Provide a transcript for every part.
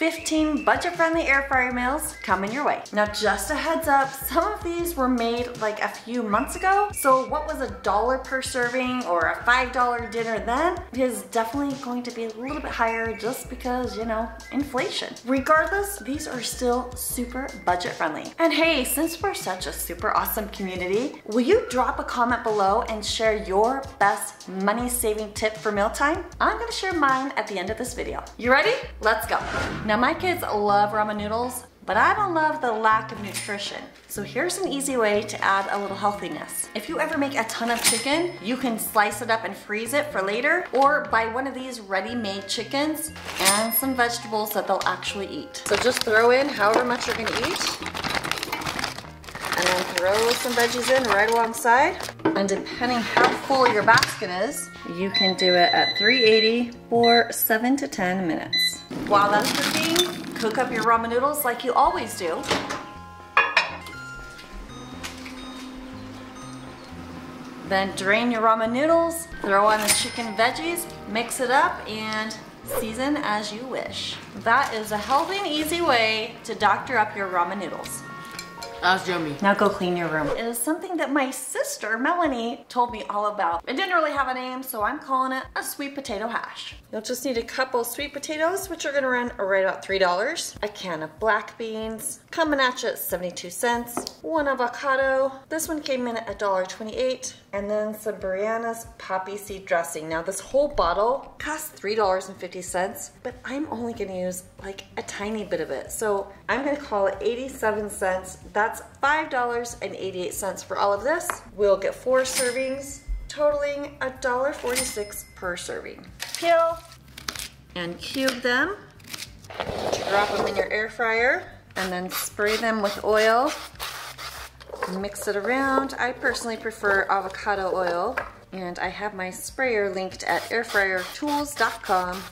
15 budget-friendly air fryer meals coming your way. Now just a heads up, some of these were made like a few months ago, so what was a dollar per serving or a $5 dinner then is definitely going to be a little bit higher just because, you know, inflation. Regardless, these are still super budget friendly. And hey, since we're such a super awesome community, will you drop a comment below and share your best money saving tip for mealtime? I'm gonna share mine at the end of this video. You ready? Let's go. Now my kids love ramen noodles, but I don't love the lack of nutrition. So here's an easy way to add a little healthiness. If you ever make a ton of chicken, you can slice it up and freeze it for later, or buy one of these ready-made chickens and some vegetables that they'll actually eat. So just throw in however much you're gonna eat, and then throw some veggies in right alongside. And depending how full your basket is, you can do it at 380 for seven to 10 minutes. While that's cooking, cook up your ramen noodles like you always do. Then drain your ramen noodles, throw on the chicken veggies, mix it up, and season as you wish. That is a healthy and easy way to doctor up your ramen noodles. That's yummy. Now go clean your room. It is something that my sister, Melanie, told me all about. It didn't really have a name, so I'm calling it a sweet potato hash. You'll just need a couple sweet potatoes, which are gonna run right about $3, a can of black beans, coming at you at 72 cents, one avocado, this one came in at $1.28, and then some Brianna's poppy seed dressing. Now this whole bottle costs $3.50, but I'm only gonna use like a tiny bit of it. So I'm gonna call it 87 cents. That's $5.88 for all of this. We'll get four servings, totaling $1.46 per serving. Peel and cube them. Drop them in your air fryer and then spray them with oil. Mix it around. I personally prefer avocado oil and I have my sprayer linked at airfryertools.com.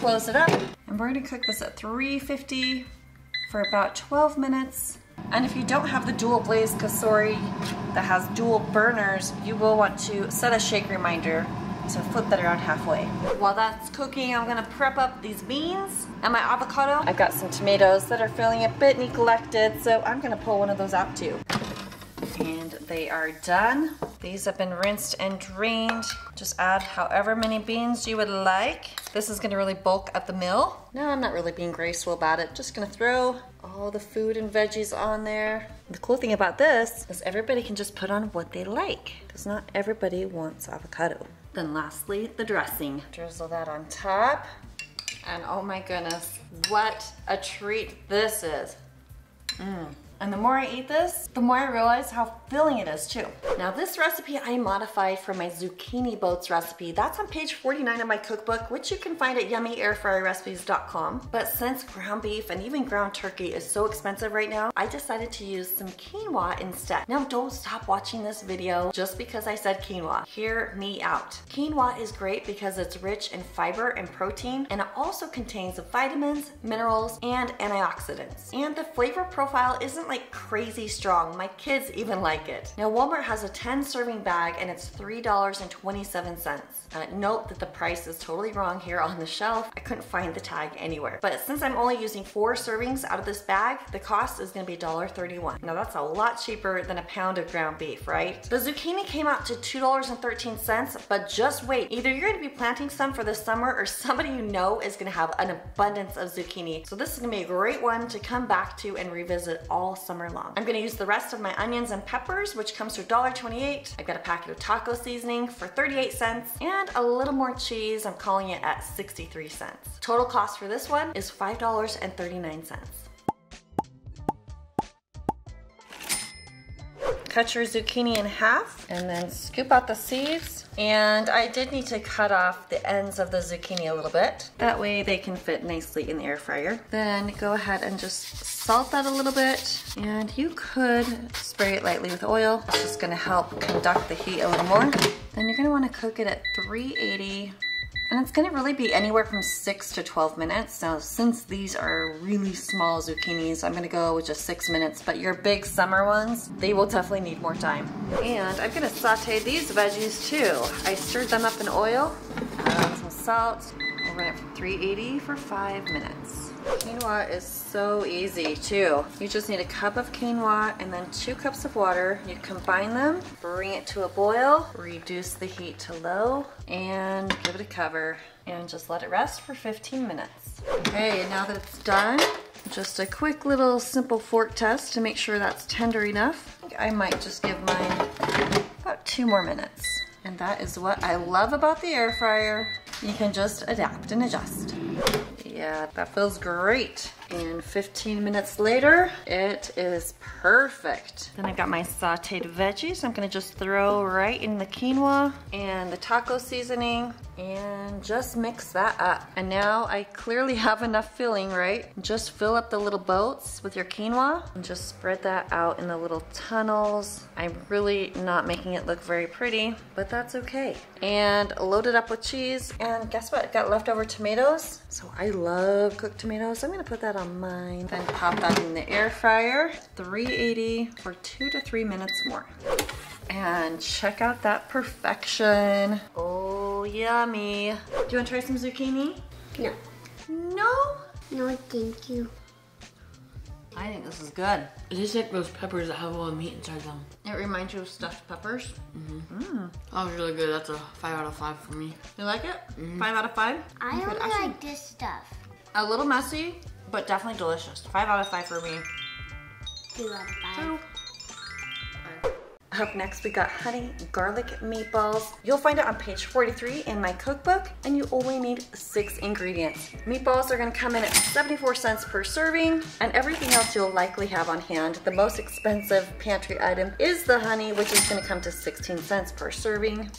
Close it up and we're gonna cook this at 350 for about 12 minutes. And if you don't have the dual blaze Cosori that has dual burners, you will want to set a shake reminder to flip that around halfway. While that's cooking, I'm gonna prep up these beans and my avocado. I've got some tomatoes that are feeling a bit neglected, so I'm gonna pull one of those out too. And they are done. These have been rinsed and drained. Just add however many beans you would like. This is gonna really bulk up the meal. No, I'm not really being graceful about it. Just gonna throw all the food and veggies on there. The cool thing about this is everybody can just put on what they like because not everybody wants avocado. Then lastly, the dressing. Drizzle that on top. And oh my goodness, what a treat this is. Mmm. And the more I eat this, the more I realize how filling it is too. Now this recipe I modified from my zucchini boats recipe. That's on page 49 of my cookbook, which you can find at yummyairfryerrecipes.com. But since ground beef and even ground turkey is so expensive right now, I decided to use some quinoa instead. Now don't stop watching this video just because I said quinoa. Hear me out. Quinoa is great because it's rich in fiber and protein, and it also contains vitamins, minerals, and antioxidants. And the flavor profile isn't like crazy strong. My kids even like it. Now Walmart has a 10 serving bag and it's $3.27. Uh, note that the price is totally wrong here on the shelf. I couldn't find the tag anywhere. But since I'm only using four servings out of this bag, the cost is gonna be $1.31. Now that's a lot cheaper than a pound of ground beef, right? The zucchini came out to $2.13, but just wait. Either you're gonna be planting some for the summer or somebody you know is gonna have an abundance of zucchini. So this is gonna be a great one to come back to and revisit all summer long. I'm gonna use the rest of my onions and peppers, which comes to $1.28. I've got a packet of taco seasoning for 38 cents and a little more cheese. I'm calling it at 63 cents. Total cost for this one is $5.39. Cut your zucchini in half and then scoop out the seeds. And I did need to cut off the ends of the zucchini a little bit. That way they can fit nicely in the air fryer. Then go ahead and just salt that a little bit. And you could spray it lightly with oil. It's just gonna help conduct the heat a little more. Then you're gonna wanna cook it at 380 and it's gonna really be anywhere from six to 12 minutes. Now, since these are really small zucchinis, I'm gonna go with just six minutes, but your big summer ones, they will definitely need more time. And I'm gonna saute these veggies too. I stirred them up in oil, add some salt, a run it from 380 for five minutes. Quinoa is so easy too. You just need a cup of quinoa and then two cups of water. You combine them, bring it to a boil, reduce the heat to low, and give it a cover and just let it rest for 15 minutes. Okay, now that it's done, just a quick little simple fork test to make sure that's tender enough. I might just give mine about two more minutes. And that is what I love about the air fryer. You can just adapt and adjust. Yeah, that feels great. And 15 minutes later, it is perfect. Then I've got my sauteed veggies. I'm gonna just throw right in the quinoa and the taco seasoning and just mix that up. And now I clearly have enough filling, right? Just fill up the little boats with your quinoa and just spread that out in the little tunnels. I'm really not making it look very pretty, but that's okay. And load it up with cheese. And guess what? Got leftover tomatoes. So I love cooked tomatoes. I'm gonna put that on mine. Then pop that in the air fryer, 380 for two to three minutes more. And check out that perfection. Oh, yummy. Do you wanna try some zucchini? No. No? No, thank you. I think this is good. It is like those peppers that have a lot of meat inside them. It reminds you of stuffed peppers. Mhm. That was really good. That's a five out of five for me. You like it? Five out of five? I Good. only Actually, like this stuff. a little messy, but definitely delicious. Five out of five for me. Two out of five. Up next, we got honey garlic meatballs. You'll find it on page 43 in my cookbook, and you only need six ingredients. Meatballs are gonna come in at 74 cents per serving, and everything else you'll likely have on hand. The most expensive pantry item is the honey, which is gonna come to 16 cents per serving.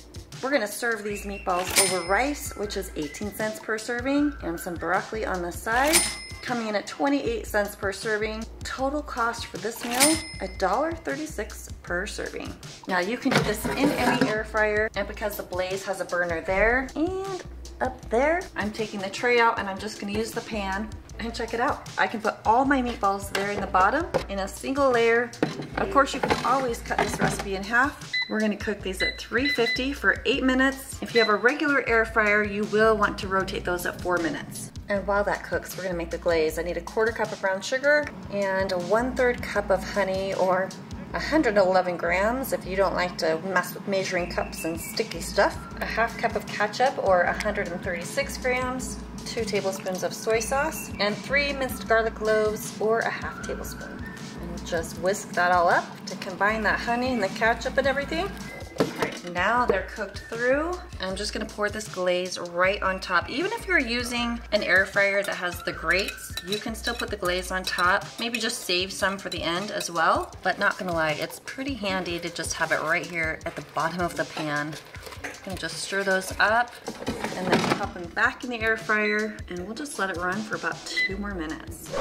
We're gonna serve these meatballs over rice, which is 18 cents per serving, and some broccoli on the side coming in at 28 cents per serving. Total cost for this meal, $1.36 per serving. Now you can do this in any air fryer, and because the Blaze has a burner there and up there, I'm taking the tray out and I'm just gonna use the pan and check it out. I can put all my meatballs there in the bottom in a single layer. Of course, you can always cut this recipe in half. We're gonna cook these at 350 for eight minutes. If you have a regular air fryer, you will want to rotate those at four minutes. And while that cooks, we're gonna make the glaze. I need a quarter cup of brown sugar and a one third cup of honey or 111 grams if you don't like to mess with measuring cups and sticky stuff. A half cup of ketchup or 136 grams. Two tablespoons of soy sauce and three minced garlic cloves or a half tablespoon. And just whisk that all up to combine that honey and the ketchup and everything. Alright, now they're cooked through. I'm just gonna pour this glaze right on top. Even if you're using an air fryer that has the grates, you can still put the glaze on top. Maybe just save some for the end as well. But not gonna lie, it's pretty handy to just have it right here at the bottom of the pan. Gonna just stir those up and then pop them back in the air fryer and we'll just let it run for about two more minutes.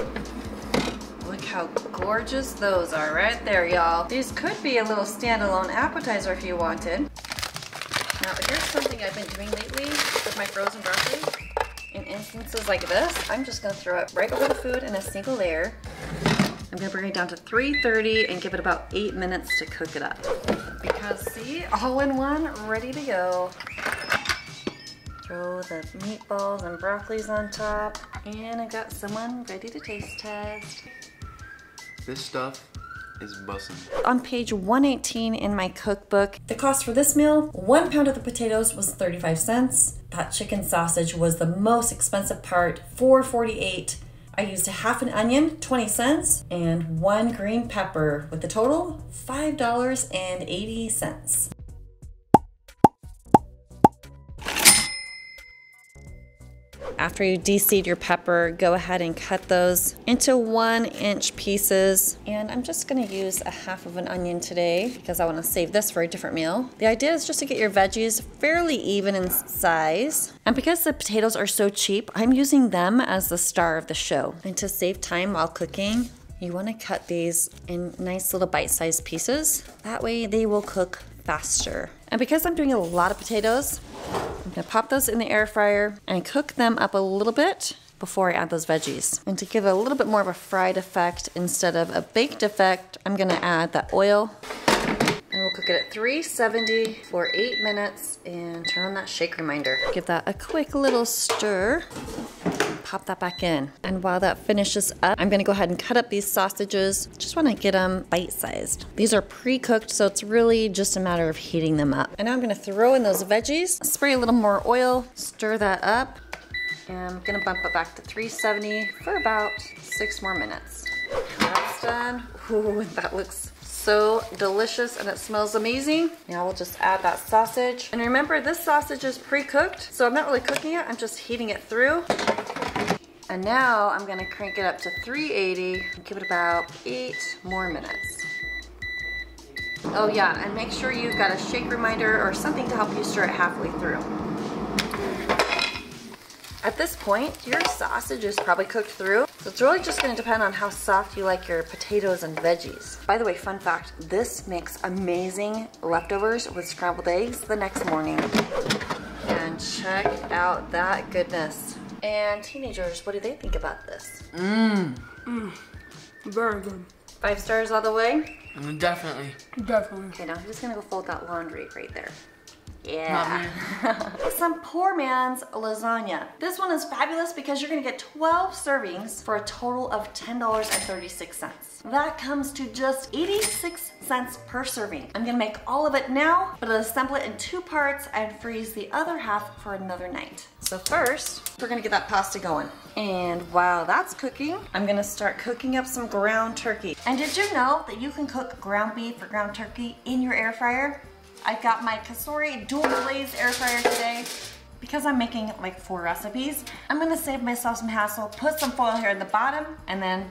Look how gorgeous those are right there, y'all. These could be a little standalone appetizer if you wanted. Now, here's something I've been doing lately with my frozen broccoli. In instances like this, I'm just gonna throw it right over the food in a single layer. I'm gonna bring it down to 330 and give it about eight minutes to cook it up. Because see, all in one, ready to go. Throw the meatballs and broccolis on top. And I got someone ready to taste test. This stuff is bussin'. On page 118 in my cookbook, the cost for this meal, one pound of the potatoes was 35 cents. That chicken sausage was the most expensive part, 448. I used a half an onion, 20 cents, and one green pepper, with the total $5.80. After you deseed your pepper, go ahead and cut those into one inch pieces. And I'm just gonna use a half of an onion today because I wanna save this for a different meal. The idea is just to get your veggies fairly even in size. And because the potatoes are so cheap, I'm using them as the star of the show. And to save time while cooking, you wanna cut these in nice little bite-sized pieces. That way they will cook faster. And because I'm doing a lot of potatoes, I'm gonna pop those in the air fryer and cook them up a little bit before I add those veggies. And to give it a little bit more of a fried effect instead of a baked effect, I'm gonna add that oil and we'll cook it at 370 for eight minutes and turn on that shake reminder. Give that a quick little stir pop that back in. And while that finishes up, I'm gonna go ahead and cut up these sausages. Just wanna get them bite-sized. These are pre-cooked, so it's really just a matter of heating them up. And now I'm gonna throw in those veggies, spray a little more oil, stir that up, and I'm gonna bump it back to 370 for about six more minutes. That's done. Ooh, that looks so delicious and it smells amazing. Now we'll just add that sausage. And remember, this sausage is pre-cooked, so I'm not really cooking it, I'm just heating it through. And now I'm gonna crank it up to 380 and give it about eight more minutes. Oh yeah, and make sure you've got a shake reminder or something to help you stir it halfway through. At this point, your sausage is probably cooked through, so it's really just gonna depend on how soft you like your potatoes and veggies. By the way, fun fact, this makes amazing leftovers with scrambled eggs the next morning. And check out that goodness. And teenagers, what do they think about this? Mmm. Very good. Five stars all the way? Mm, Definitely. Definitely. Okay, now I'm just gonna go fold that laundry right there. Yeah. Some poor man's lasagna. This one is fabulous because you're gonna get 12 servings for a total of $10.36. That comes to just 86 cents per serving. I'm gonna make all of it now, but I'll assemble it in two parts and freeze the other half for another night. So first, we're gonna get that pasta going. And while that's cooking, I'm gonna start cooking up some ground turkey. And did you know that you can cook ground beef or ground turkey in your air fryer? I've got my Cosori dual blaze air fryer today. Because I'm making like four recipes, I'm gonna save myself some hassle, put some foil here in the bottom, and then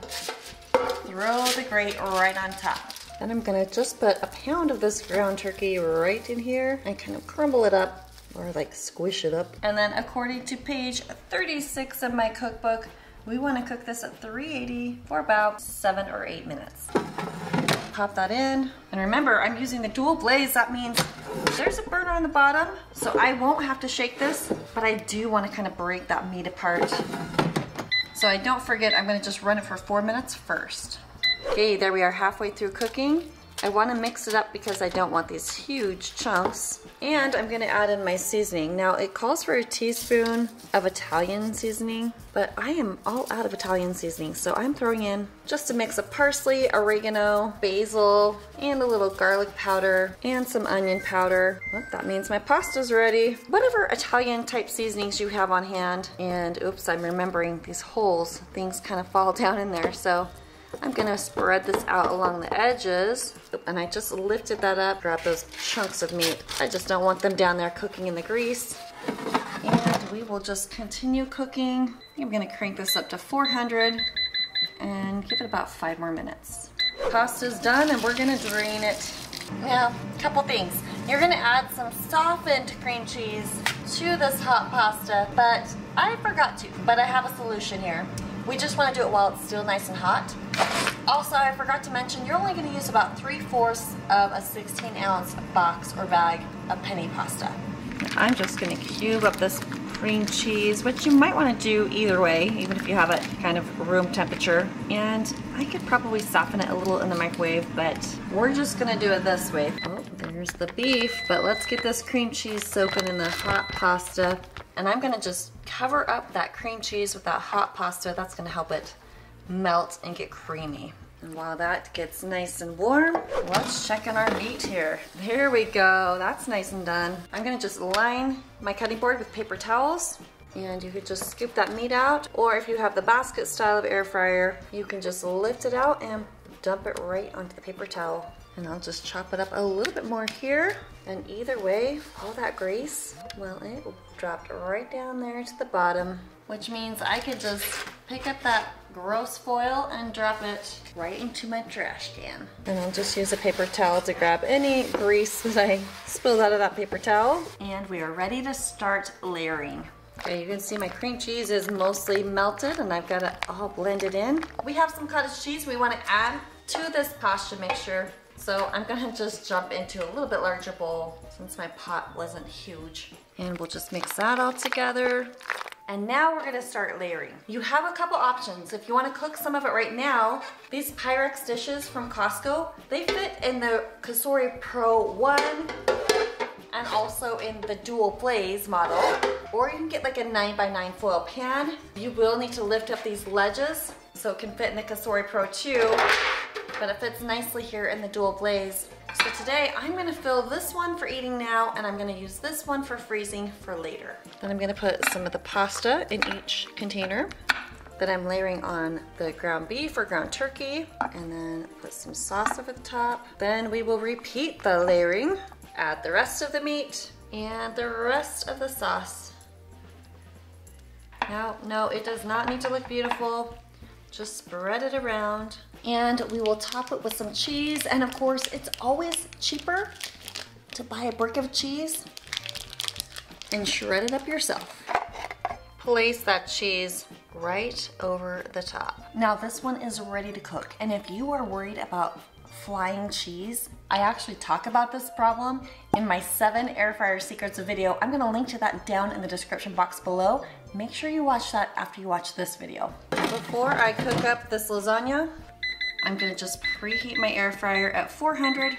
throw the grate right on top. Then I'm gonna just put a pound of this ground turkey right in here and kind of crumble it up or like squish it up. And then according to page 36 of my cookbook, we wanna cook this at 380 for about seven or eight minutes pop that in. And remember, I'm using the dual blaze. That means there's a burner on the bottom, so I won't have to shake this, but I do want to kind of break that meat apart. So I don't forget, I'm gonna just run it for four minutes first. Okay, there we are halfway through cooking. I wanna mix it up because I don't want these huge chunks. And I'm gonna add in my seasoning. Now it calls for a teaspoon of Italian seasoning, but I am all out of Italian seasoning. So I'm throwing in just a mix of parsley, oregano, basil, and a little garlic powder, and some onion powder. Well, that means my pasta's ready. Whatever Italian type seasonings you have on hand. And oops, I'm remembering these holes. Things kind of fall down in there. So I'm gonna spread this out along the edges. And I just lifted that up, grab those chunks of meat. I just don't want them down there cooking in the grease. And we will just continue cooking. I'm gonna crank this up to 400 and give it about five more minutes. Pasta's done and we're gonna drain it. Now, a couple things. You're gonna add some softened cream cheese to this hot pasta, but I forgot to, but I have a solution here. We just wanna do it while it's still nice and hot. Also, I forgot to mention, you're only gonna use about 3 fourths of a 16 ounce box or bag of penne pasta. I'm just gonna cube up this cream cheese, which you might wanna do either way, even if you have it kind of room temperature. And I could probably soften it a little in the microwave, but we're just gonna do it this way. Oh, there's the beef, but let's get this cream cheese soaking in the hot pasta. And I'm gonna just cover up that cream cheese with that hot pasta. That's gonna help it melt and get creamy. And while that gets nice and warm, let's check in our meat here. There we go, that's nice and done. I'm gonna just line my cutting board with paper towels and you could just scoop that meat out or if you have the basket style of air fryer, you can just lift it out and dump it right onto the paper towel. And I'll just chop it up a little bit more here. And either way, all that grease, well, it dropped right down there to the bottom, which means I could just pick up that gross foil and drop it right into my trash can. And I'll just use a paper towel to grab any grease that I spilled out of that paper towel. And we are ready to start layering. Okay, you can see my cream cheese is mostly melted and I've got it all blended in. We have some cottage cheese we want to add to this pasta mixture. So I'm gonna just jump into a little bit larger bowl since my pot wasn't huge. And we'll just mix that all together. And now we're gonna start layering. You have a couple options. If you wanna cook some of it right now, these Pyrex dishes from Costco, they fit in the Cosori Pro 1 and also in the dual blaze model. Or you can get like a 9x9 foil pan. You will need to lift up these ledges so it can fit in the Cosori Pro 2, but it fits nicely here in the dual blaze. So today I'm gonna fill this one for eating now and I'm gonna use this one for freezing for later. Then I'm gonna put some of the pasta in each container. Then I'm layering on the ground beef or ground turkey and then put some sauce over the top. Then we will repeat the layering, add the rest of the meat and the rest of the sauce. No, no, it does not need to look beautiful. Just spread it around and we will top it with some cheese. And of course, it's always cheaper to buy a brick of cheese and shred it up yourself. Place that cheese right over the top. Now this one is ready to cook. And if you are worried about flying cheese, I actually talk about this problem in my seven air fryer secrets video. I'm gonna link to that down in the description box below. Make sure you watch that after you watch this video. Before I cook up this lasagna, I'm gonna just preheat my air fryer at 400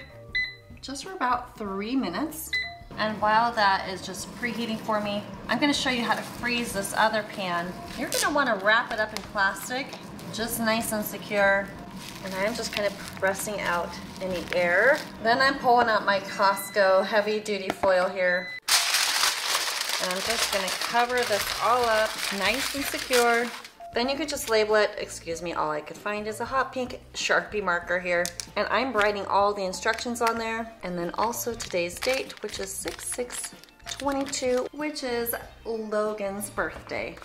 just for about three minutes. And while that is just preheating for me, I'm gonna show you how to freeze this other pan. You're gonna wanna wrap it up in plastic, just nice and secure. And I'm just kind of pressing out any air. Then I'm pulling out my Costco heavy duty foil here. And I'm just gonna cover this all up, nice and secure. Then you could just label it, excuse me, all I could find is a hot pink Sharpie marker here. And I'm writing all the instructions on there. And then also today's date, which is 6-6-22, which is Logan's birthday.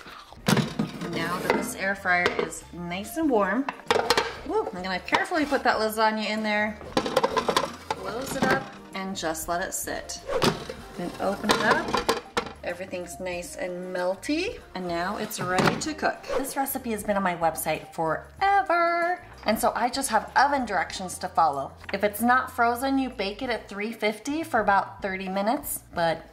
Now that this air fryer is nice and warm, I'm gonna carefully put that lasagna in there, close it up, and just let it sit. Then open it up, Everything's nice and melty. And now it's ready to cook. This recipe has been on my website forever. And so I just have oven directions to follow. If it's not frozen, you bake it at 350 for about 30 minutes. But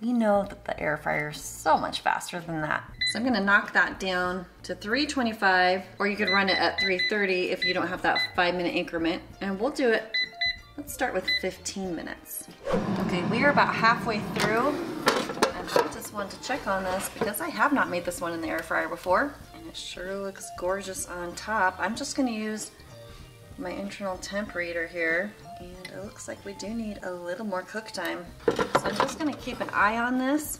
we know that the air fryer is so much faster than that. So I'm gonna knock that down to 325, or you could run it at 330 if you don't have that five minute increment. And we'll do it, let's start with 15 minutes. Okay, we are about halfway through. Wanted to check on this because I have not made this one in the air fryer before. And it sure looks gorgeous on top. I'm just gonna use my internal temp reader here. And it looks like we do need a little more cook time. So I'm just gonna keep an eye on this.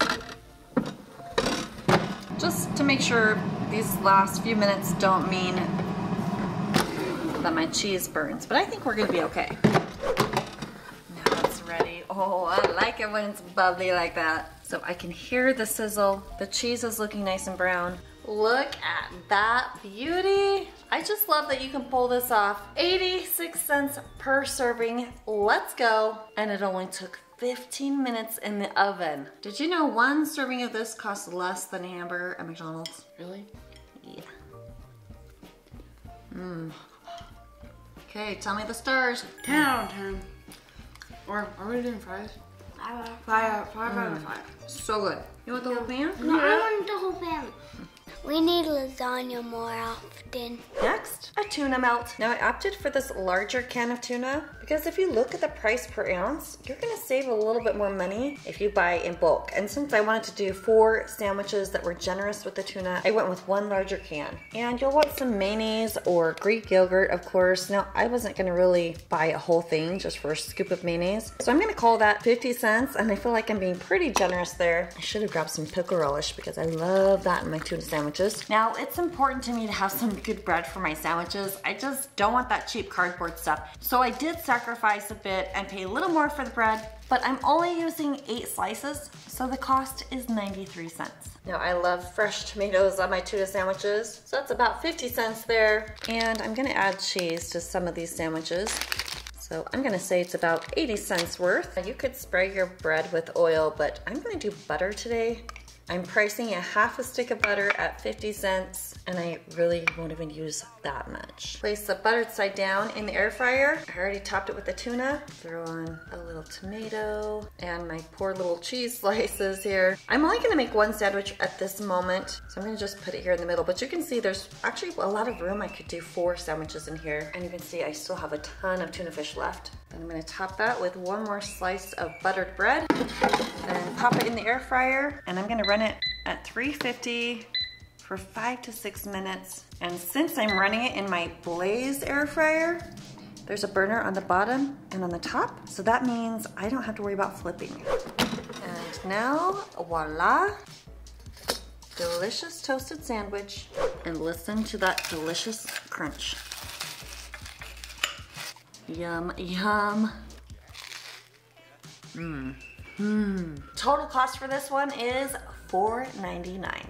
Just to make sure these last few minutes don't mean that my cheese burns. But I think we're gonna be okay. Now it's ready. Oh, I like it when it's bubbly like that. So I can hear the sizzle. The cheese is looking nice and brown. Look at that beauty. I just love that you can pull this off. 86 cents per serving. Let's go. And it only took 15 minutes in the oven. Did you know one serving of this costs less than a hamburger at McDonald's? Really? Yeah. Mmm. Okay, tell me the stars. 10 out of 10. Or are we doing fries? I Five, five out of five. So good. You want the whole pan? No, I want the whole pan. We need lasagna more often. Next, a tuna melt. Now I opted for this larger can of tuna because if you look at the price per ounce, you're gonna save a little bit more money if you buy in bulk. And since I wanted to do four sandwiches that were generous with the tuna, I went with one larger can. And you'll want some mayonnaise or Greek yogurt, of course. Now I wasn't gonna really buy a whole thing just for a scoop of mayonnaise. So I'm gonna call that 50 cents and I feel like I'm being pretty generous there. I should have grabbed some pickle relish because I love that in my tuna sandwiches. Now it's important to me to have some good bread for my sandwiches. I just don't want that cheap cardboard stuff. So I did sacrifice a bit and pay a little more for the bread, but I'm only using eight slices, so the cost is 93 cents. Now I love fresh tomatoes on my tuna sandwiches, so that's about 50 cents there. And I'm gonna add cheese to some of these sandwiches. So I'm gonna say it's about 80 cents worth. You could spray your bread with oil, but I'm gonna do butter today I'm pricing a half a stick of butter at 50 cents and I really won't even use that much. Place the buttered side down in the air fryer. I already topped it with the tuna. Throw on a little tomato and my poor little cheese slices here. I'm only gonna make one sandwich at this moment, so I'm gonna just put it here in the middle. But you can see there's actually a lot of room. I could do four sandwiches in here. And you can see I still have a ton of tuna fish left. Then I'm gonna top that with one more slice of buttered bread and pop it in the air fryer. And I'm gonna run it at 350 for five to six minutes. And since I'm running it in my Blaze air fryer, there's a burner on the bottom and on the top. So that means I don't have to worry about flipping. And now, voila, delicious toasted sandwich. And listen to that delicious crunch. Yum, yum. Mmm. Mmm. Total cost for this one is $4.99.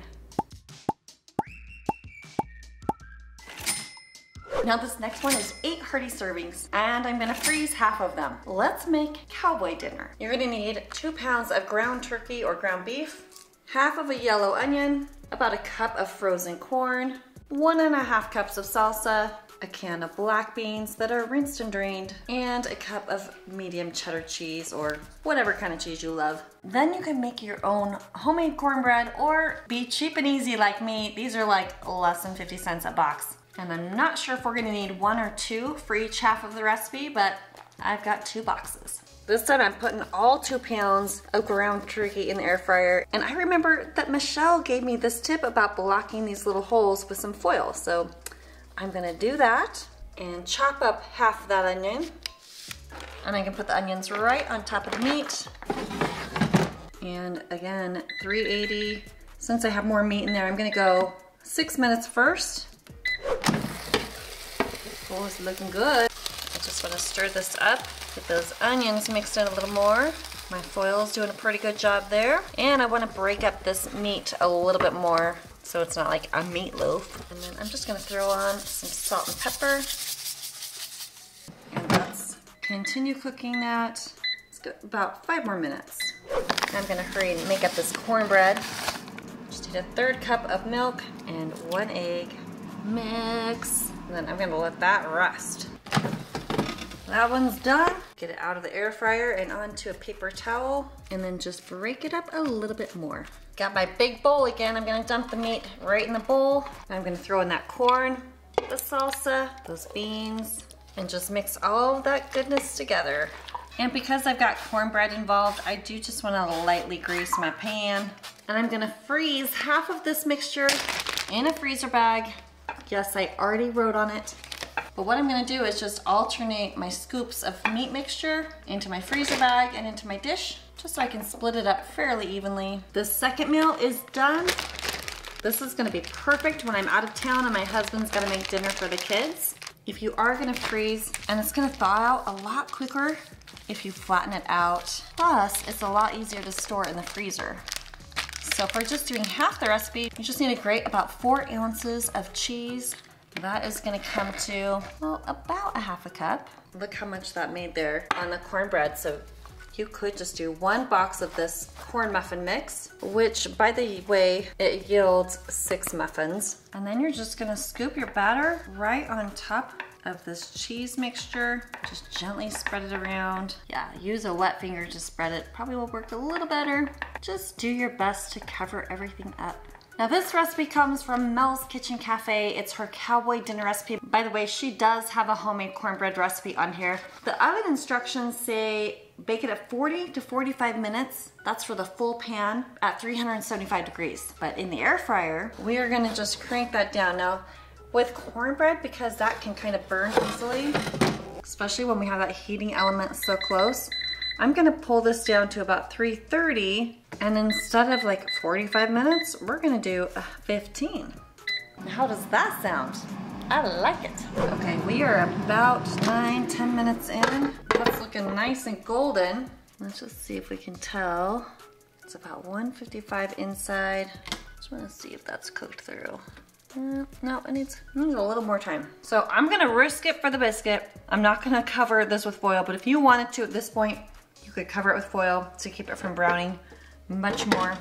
Now this next one is eight hearty servings and I'm gonna freeze half of them. Let's make cowboy dinner. You're gonna need two pounds of ground turkey or ground beef, half of a yellow onion, about a cup of frozen corn, one and a half cups of salsa, a can of black beans that are rinsed and drained, and a cup of medium cheddar cheese or whatever kind of cheese you love. Then you can make your own homemade cornbread or be cheap and easy like me. These are like less than 50 cents a box. And I'm not sure if we're gonna need one or two for each half of the recipe, but I've got two boxes. This time I'm putting all two pounds of ground turkey in the air fryer. And I remember that Michelle gave me this tip about blocking these little holes with some foil. So I'm gonna do that and chop up half of that onion. And I can put the onions right on top of the meat. And again, 380. Since I have more meat in there, I'm gonna go six minutes first. Oh, it's looking good. I just wanna stir this up, get those onions mixed in a little more. My foil's doing a pretty good job there. And I wanna break up this meat a little bit more so it's not like a meatloaf. And then I'm just gonna throw on some salt and pepper. And let's continue cooking that. Let's about five more minutes. I'm gonna hurry and make up this cornbread. Just need a third cup of milk and one egg. Mix. And then I'm gonna let that rest. That one's done. Get it out of the air fryer and onto a paper towel and then just break it up a little bit more. Got my big bowl again. I'm gonna dump the meat right in the bowl. I'm gonna throw in that corn, the salsa, those beans, and just mix all of that goodness together. And because I've got cornbread involved, I do just wanna lightly grease my pan. And I'm gonna freeze half of this mixture in a freezer bag. Yes, I already wrote on it. But what I'm gonna do is just alternate my scoops of meat mixture into my freezer bag and into my dish, just so I can split it up fairly evenly. The second meal is done. This is gonna be perfect when I'm out of town and my husband's gonna make dinner for the kids. If you are gonna freeze, and it's gonna thaw out a lot quicker if you flatten it out. Plus, it's a lot easier to store in the freezer. So if we're just doing half the recipe, you just need to grate about four ounces of cheese. That is gonna come to, well, about a half a cup. Look how much that made there on the cornbread. So you could just do one box of this corn muffin mix, which by the way, it yields six muffins. And then you're just gonna scoop your batter right on top of this cheese mixture. Just gently spread it around. Yeah, use a wet finger to spread it. Probably will work a little better. Just do your best to cover everything up. Now this recipe comes from Mel's Kitchen Cafe. It's her cowboy dinner recipe. By the way, she does have a homemade cornbread recipe on here. The oven instructions say bake it at 40 to 45 minutes. That's for the full pan at 375 degrees. But in the air fryer, we are gonna just crank that down. Now, with cornbread, because that can kind of burn easily, especially when we have that heating element so close, I'm gonna pull this down to about 330 and instead of like 45 minutes, we're gonna do 15. How does that sound? I like it. Okay, we are about nine, 10 minutes in. That's looking nice and golden. Let's just see if we can tell. It's about 155 inside. Just wanna see if that's cooked through. Uh, no, it needs, it needs a little more time. So I'm gonna risk it for the biscuit. I'm not gonna cover this with foil, but if you wanted to at this point, you could cover it with foil to keep it from browning much more.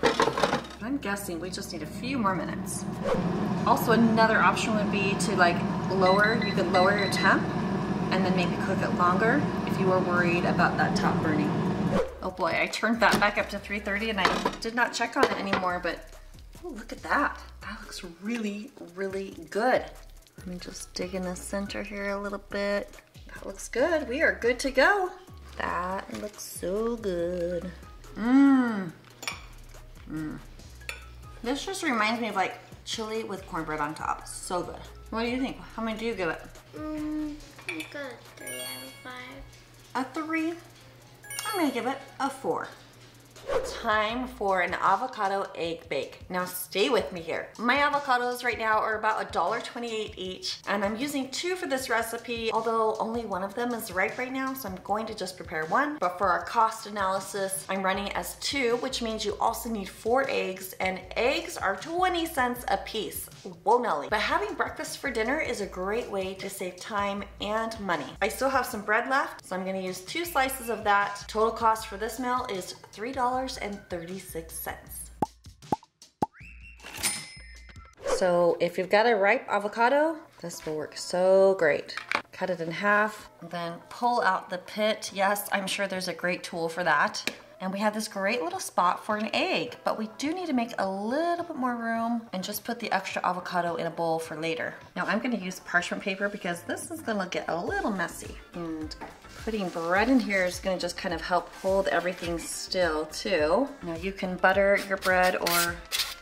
I'm guessing we just need a few more minutes. Also, another option would be to like lower, you could lower your temp and then maybe cook it longer if you were worried about that top burning. Oh boy, I turned that back up to 330 and I did not check on it anymore, but oh, look at that. That looks really, really good. Let me just dig in the center here a little bit. That looks good. We are good to go. That looks so good. Mmm. Mmm. This just reminds me of like chili with cornbread on top. So good. What do you think? How many do you give it? Mm, I got a three out of five. A three. I'm gonna give it a four. Time for an avocado egg bake. Now stay with me here. My avocados right now are about $1.28 each and I'm using two for this recipe although only one of them is ripe right now so I'm going to just prepare one. But for our cost analysis I'm running as two which means you also need four eggs and eggs are 20 cents a piece. Whoa Nelly. But having breakfast for dinner is a great way to save time and money. I still have some bread left so I'm gonna use two slices of that. Total cost for this meal is $3 $2.36. So if you've got a ripe avocado, this will work so great. Cut it in half, then pull out the pit. Yes, I'm sure there's a great tool for that. And we have this great little spot for an egg, but we do need to make a little bit more room and just put the extra avocado in a bowl for later. Now I'm gonna use parchment paper because this is gonna get a little messy. And putting bread in here is gonna just kind of help hold everything still too. Now you can butter your bread or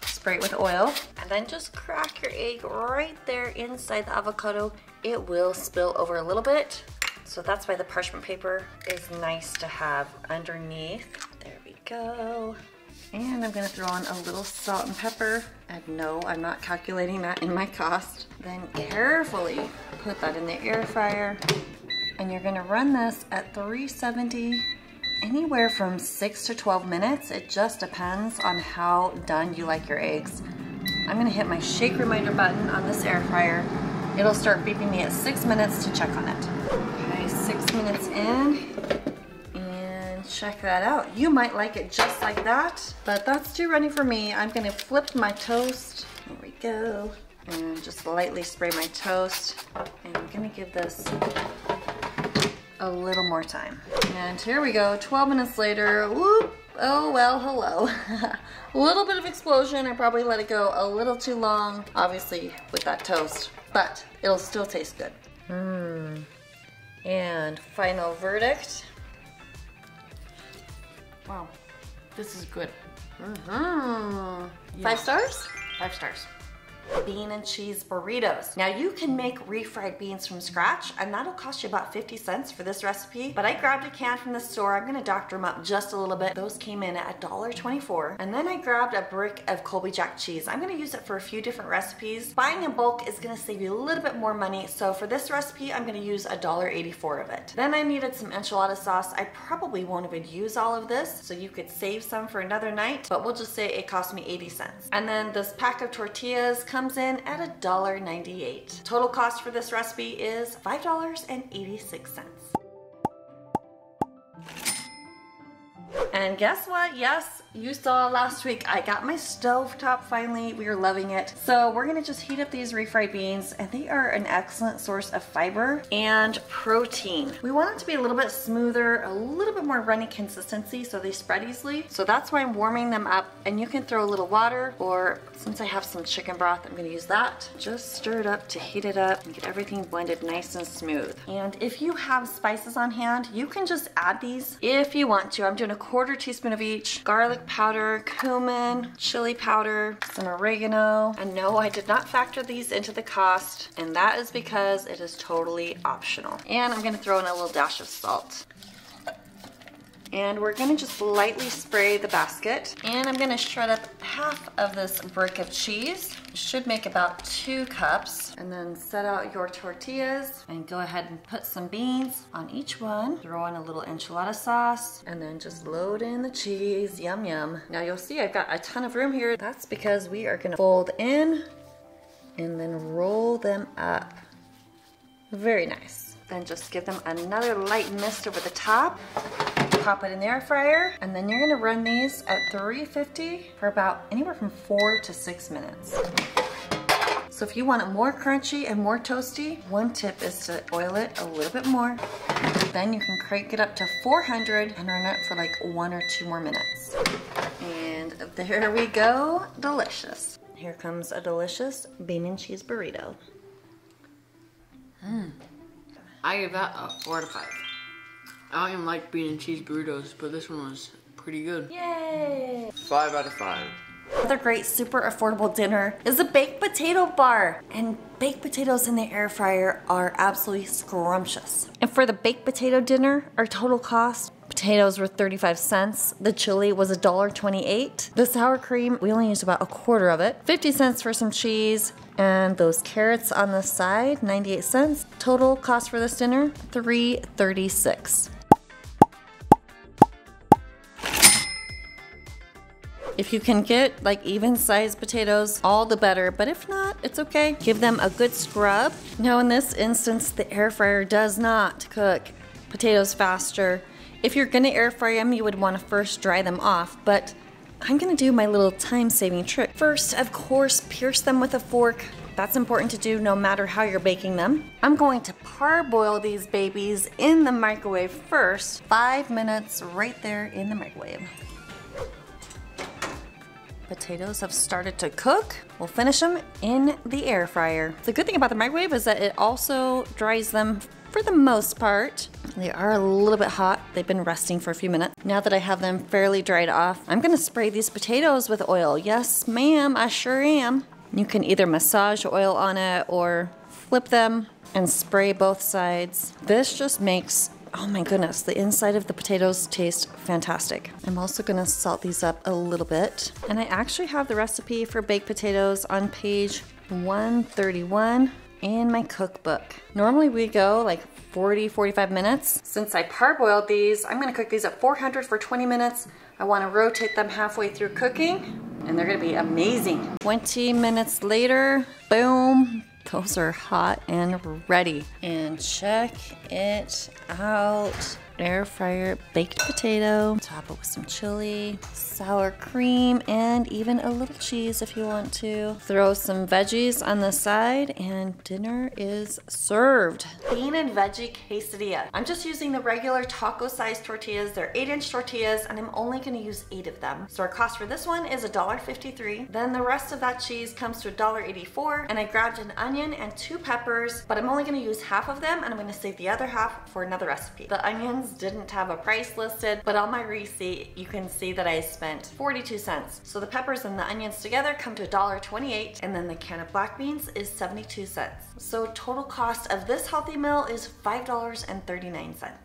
spray it with oil and then just crack your egg right there inside the avocado. It will spill over a little bit so that's why the parchment paper is nice to have underneath. There we go. And I'm gonna throw on a little salt and pepper. And no, I'm not calculating that in my cost. Then carefully put that in the air fryer. And you're gonna run this at 370 anywhere from six to 12 minutes. It just depends on how done you like your eggs. I'm gonna hit my shake reminder button on this air fryer. It'll start beeping me at six minutes to check on it six minutes in and check that out. You might like it just like that, but that's too runny for me. I'm gonna flip my toast. There we go. And just lightly spray my toast. And I'm gonna give this a little more time. And here we go, 12 minutes later, whoop, oh well, hello. a little bit of explosion, I probably let it go a little too long, obviously with that toast, but it'll still taste good. Mmm. And final verdict. Wow, this is good. Mm-hmm. Five stars? Five stars bean and cheese burritos. Now you can make refried beans from scratch and that'll cost you about 50 cents for this recipe, but I grabbed a can from the store. I'm gonna doctor them up just a little bit. Those came in at $1.24. And then I grabbed a brick of Colby Jack cheese. I'm gonna use it for a few different recipes. Buying in bulk is gonna save you a little bit more money. So for this recipe, I'm gonna use $1.84 of it. Then I needed some enchilada sauce. I probably won't even use all of this, so you could save some for another night, but we'll just say it cost me 80 cents. And then this pack of tortillas comes in at $1.98. Total cost for this recipe is $5.86. And guess what? Yes, you saw last week I got my stove top finally. We are loving it. So we're gonna just heat up these refried beans and they are an excellent source of fiber and protein. We want it to be a little bit smoother, a little bit more runny consistency so they spread easily. So that's why I'm warming them up and you can throw a little water or since I have some chicken broth, I'm gonna use that. Just stir it up to heat it up and get everything blended nice and smooth. And if you have spices on hand, you can just add these if you want to. I'm doing a quarter teaspoon of each. Garlic powder, cumin, chili powder, some oregano. And no, I did not factor these into the cost, and that is because it is totally optional. And I'm gonna throw in a little dash of salt. And we're gonna just lightly spray the basket. And I'm gonna shred up half of this brick of cheese. Should make about two cups. And then set out your tortillas and go ahead and put some beans on each one. Throw in a little enchilada sauce and then just load in the cheese. Yum, yum. Now you'll see I've got a ton of room here. That's because we are gonna fold in and then roll them up. Very nice. Then just give them another light mist over the top. Pop it in the air fryer, and then you're gonna run these at 350 for about anywhere from four to six minutes. So if you want it more crunchy and more toasty, one tip is to oil it a little bit more. Then you can crank it up to 400 and run it for like one or two more minutes. And there we go, delicious. Here comes a delicious bean and cheese burrito. Hmm. I give that a four to five. I don't even like bean and cheese burritos, but this one was pretty good. Yay! Five out of five. Another great super affordable dinner is a baked potato bar. And baked potatoes in the air fryer are absolutely scrumptious. And for the baked potato dinner, our total cost Potatoes were 35 cents. The chili was $1.28. The sour cream, we only used about a quarter of it. 50 cents for some cheese. And those carrots on the side, 98 cents. Total cost for this dinner, 336. If you can get like even sized potatoes, all the better, but if not, it's okay. Give them a good scrub. Now in this instance, the air fryer does not cook potatoes faster. If you're gonna air fry them, you would wanna first dry them off, but I'm gonna do my little time saving trick. First, of course, pierce them with a fork. That's important to do no matter how you're baking them. I'm going to parboil these babies in the microwave first. Five minutes right there in the microwave. Potatoes have started to cook. We'll finish them in the air fryer. The good thing about the microwave is that it also dries them for the most part. They are a little bit hot. They've been resting for a few minutes. Now that I have them fairly dried off, I'm gonna spray these potatoes with oil. Yes, ma'am, I sure am. You can either massage oil on it or flip them and spray both sides. This just makes Oh my goodness, the inside of the potatoes taste fantastic. I'm also gonna salt these up a little bit. And I actually have the recipe for baked potatoes on page 131 in my cookbook. Normally we go like 40, 45 minutes. Since I parboiled these, I'm gonna cook these at 400 for 20 minutes. I wanna rotate them halfway through cooking and they're gonna be amazing. 20 minutes later, boom, those are hot and ready. And check it out. Air fryer baked potato. Top it with some chili, sour cream, and even a little cheese if you want to. Throw some veggies on the side, and dinner is served. Bean and veggie quesadilla. I'm just using the regular taco sized tortillas. They're 8 inch tortillas, and I'm only gonna use 8 of them. So our cost for this one is $1.53. Then the rest of that cheese comes to $1.84, and I grabbed an onion and two peppers, but I'm only gonna use half of them, and I'm gonna save the other half for another recipe. The onions didn't have a price listed, but on my receipt, you can see that I spent 42 cents. So the peppers and the onions together come to $1.28, and then the can of black beans is 72 cents. So total cost of this healthy meal is $5.39.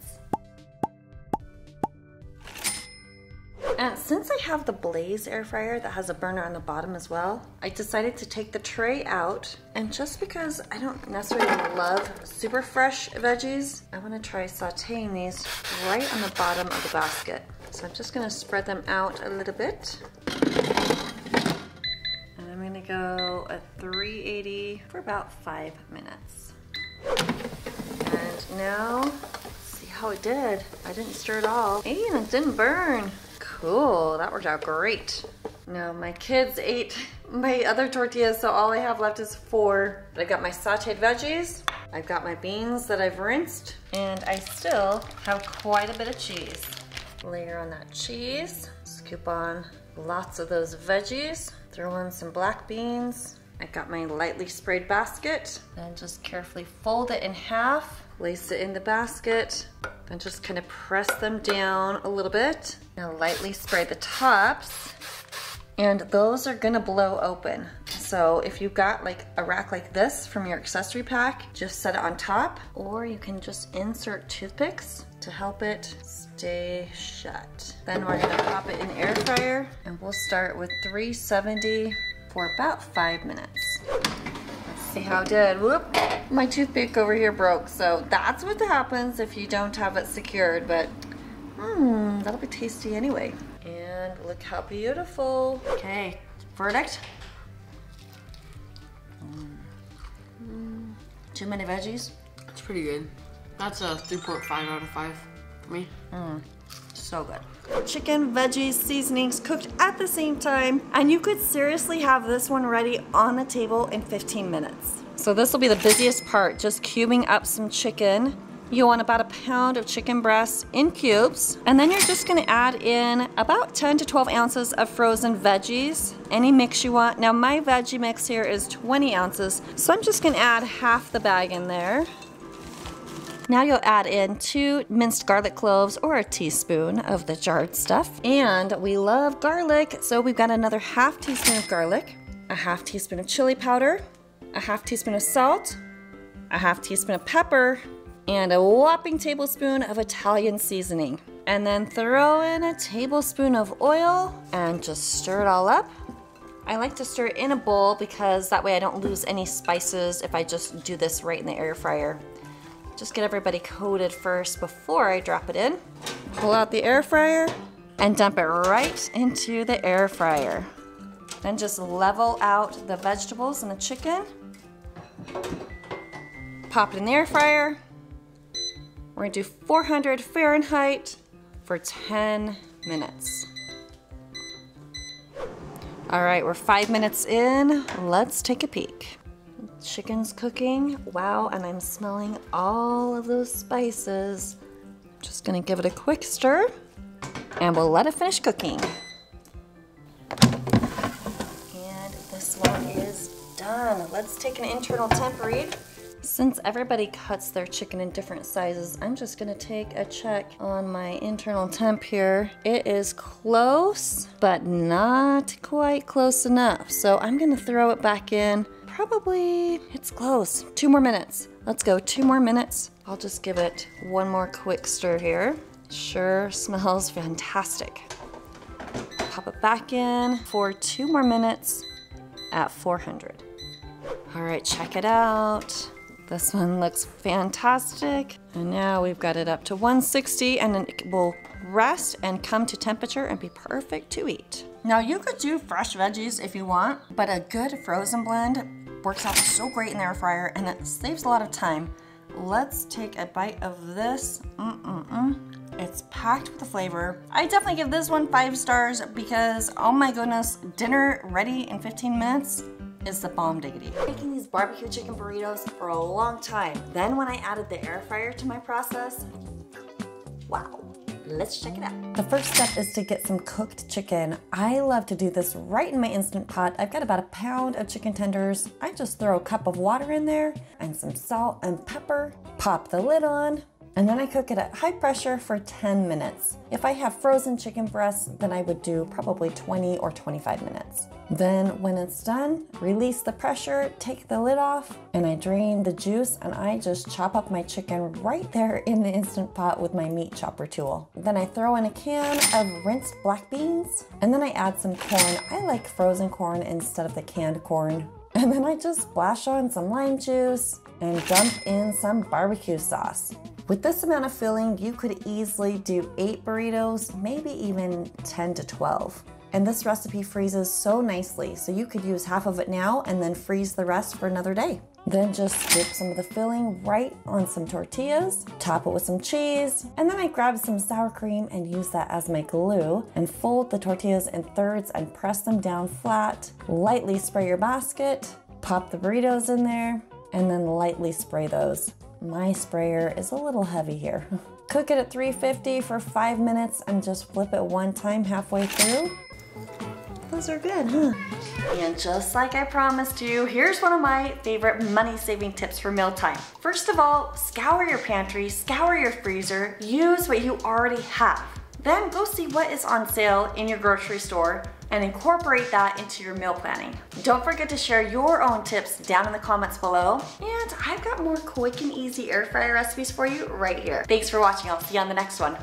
And since I have the Blaze air fryer that has a burner on the bottom as well, I decided to take the tray out. And just because I don't necessarily love super fresh veggies, I wanna try sauteing these right on the bottom of the basket. So I'm just gonna spread them out a little bit. And I'm gonna go at 380 for about five minutes. And now, see how it did. I didn't stir at all. And it didn't burn. Cool, that worked out great. Now my kids ate my other tortillas, so all I have left is four. But I got my sauteed veggies, I've got my beans that I've rinsed, and I still have quite a bit of cheese. Layer on that cheese, scoop on lots of those veggies, throw in some black beans. I got my lightly sprayed basket, and just carefully fold it in half, place it in the basket, and just kind of press them down a little bit. Now lightly spray the tops and those are gonna blow open. So if you've got like a rack like this from your accessory pack, just set it on top or you can just insert toothpicks to help it stay shut. Then we're gonna pop it in air fryer and we'll start with 370 for about five minutes. See how it did. Whoop, my toothpick over here broke. So that's what happens if you don't have it secured, but hmm, that'll be tasty anyway. And look how beautiful. Okay, verdict. Mm. Too many veggies? It's pretty good. That's a 3.5 out of 5 for me. So good. Chicken, veggies, seasonings cooked at the same time. And you could seriously have this one ready on the table in 15 minutes. So this will be the busiest part, just cubing up some chicken. You want about a pound of chicken breast in cubes. And then you're just gonna add in about 10 to 12 ounces of frozen veggies, any mix you want. Now my veggie mix here is 20 ounces, so I'm just gonna add half the bag in there. Now you'll add in two minced garlic cloves or a teaspoon of the jarred stuff. And we love garlic, so we've got another half teaspoon of garlic, a half teaspoon of chili powder, a half teaspoon of salt, a half teaspoon of pepper, and a whopping tablespoon of Italian seasoning. And then throw in a tablespoon of oil and just stir it all up. I like to stir it in a bowl because that way I don't lose any spices if I just do this right in the air fryer. Just get everybody coated first before I drop it in. Pull out the air fryer and dump it right into the air fryer. Then just level out the vegetables and the chicken. Pop it in the air fryer. We're gonna do 400 Fahrenheit for 10 minutes. All right, we're five minutes in. Let's take a peek. Chicken's cooking. Wow, and I'm smelling all of those spices. Just gonna give it a quick stir and we'll let it finish cooking. And this one is done. Let's take an internal temp read. Since everybody cuts their chicken in different sizes, I'm just gonna take a check on my internal temp here. It is close, but not quite close enough. So I'm gonna throw it back in. Probably, it's close. Two more minutes. Let's go, two more minutes. I'll just give it one more quick stir here. Sure smells fantastic. Pop it back in for two more minutes at 400. All right, check it out. This one looks fantastic. And now we've got it up to 160 and then it will rest and come to temperature and be perfect to eat. Now you could do fresh veggies if you want, but a good frozen blend works out so great in the air fryer and it saves a lot of time. Let's take a bite of this. Mm-mm-mm. It's packed with flavor. I definitely give this one five stars because, oh my goodness, dinner ready in 15 minutes is the bomb diggity. Making these barbecue chicken burritos for a long time. Then when I added the air fryer to my process, wow. Let's check it out. The first step is to get some cooked chicken. I love to do this right in my Instant Pot. I've got about a pound of chicken tenders. I just throw a cup of water in there and some salt and pepper, pop the lid on, and then I cook it at high pressure for 10 minutes. If I have frozen chicken breasts, then I would do probably 20 or 25 minutes. Then when it's done, release the pressure, take the lid off, and I drain the juice and I just chop up my chicken right there in the Instant Pot with my meat chopper tool. Then I throw in a can of rinsed black beans, and then I add some corn. I like frozen corn instead of the canned corn. And then I just splash on some lime juice and dump in some barbecue sauce. With this amount of filling, you could easily do eight burritos, maybe even 10 to 12. And this recipe freezes so nicely, so you could use half of it now and then freeze the rest for another day. Then just dip some of the filling right on some tortillas, top it with some cheese, and then I grab some sour cream and use that as my glue and fold the tortillas in thirds and press them down flat. Lightly spray your basket, pop the burritos in there, and then lightly spray those. My sprayer is a little heavy here. Cook it at 350 for five minutes and just flip it one time halfway through. Those are good, huh? And just like I promised you, here's one of my favorite money saving tips for mealtime. First of all, scour your pantry, scour your freezer, use what you already have. Then go see what is on sale in your grocery store and incorporate that into your meal planning. Don't forget to share your own tips down in the comments below. And I've got more quick and easy air fryer recipes for you right here. Thanks for watching. I'll see you on the next one.